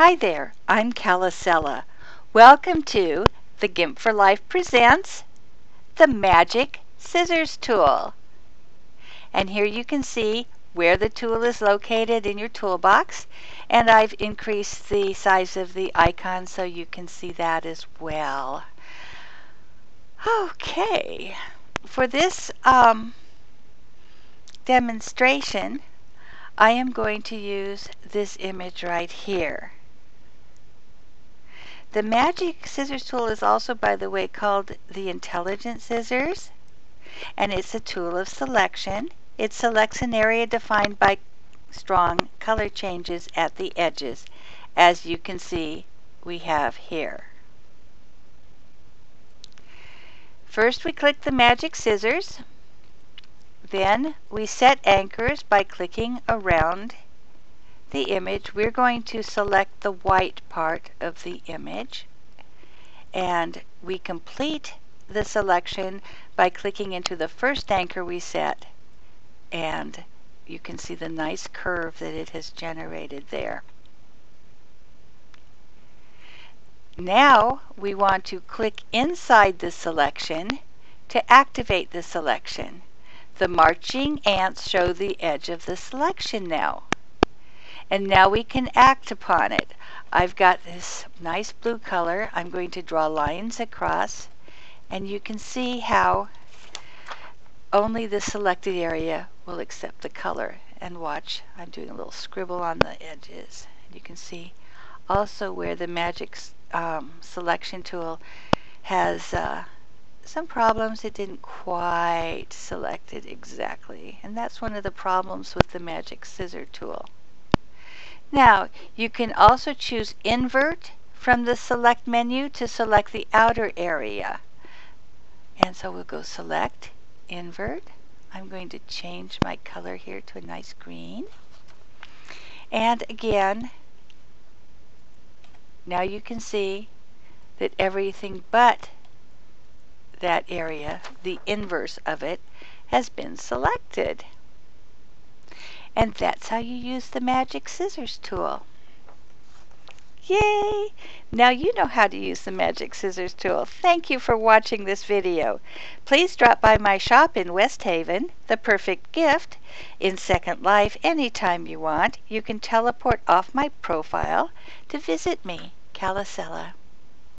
Hi there, I'm Calla Cela. Welcome to the GIMP for Life presents the Magic Scissors Tool. And here you can see where the tool is located in your toolbox. And I've increased the size of the icon so you can see that as well. Okay, for this um, demonstration, I am going to use this image right here. The Magic Scissors tool is also, by the way, called the Intelligent Scissors, and it's a tool of selection. It selects an area defined by strong color changes at the edges, as you can see we have here. First we click the Magic Scissors. Then we set anchors by clicking around the image, we're going to select the white part of the image. And we complete the selection by clicking into the first anchor we set. And you can see the nice curve that it has generated there. Now we want to click inside the selection to activate the selection. The marching ants show the edge of the selection now. And now we can act upon it. I've got this nice blue color. I'm going to draw lines across. And you can see how only the selected area will accept the color. And watch, I'm doing a little scribble on the edges. You can see also where the magic um, selection tool has uh, some problems. It didn't quite select it exactly. And that's one of the problems with the magic scissor tool. Now, you can also choose invert from the select menu to select the outer area. And so we'll go select, invert. I'm going to change my color here to a nice green. And again, now you can see that everything but that area, the inverse of it, has been selected. And that's how you use the Magic Scissors tool. Yay! Now you know how to use the Magic Scissors tool. Thank you for watching this video. Please drop by my shop in West Haven, The Perfect Gift, in Second Life anytime you want. You can teleport off my profile to visit me, Calla Cela.